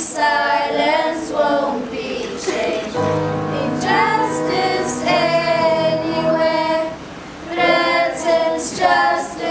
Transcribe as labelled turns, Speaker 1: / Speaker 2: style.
Speaker 1: Silence won't be changed. Injustice anywhere justice.